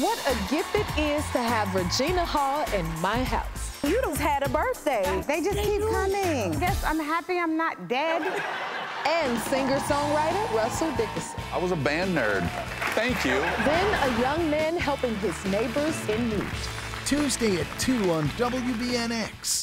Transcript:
what a gift it is to have Regina Hall in my house. You just had a birthday. They just keep coming. Yes, I'm happy I'm not dead. And singer-songwriter Russell Dickerson. I was a band nerd. Thank you. Then a young man helping his neighbors in need. Tuesday at 2 on WBNX.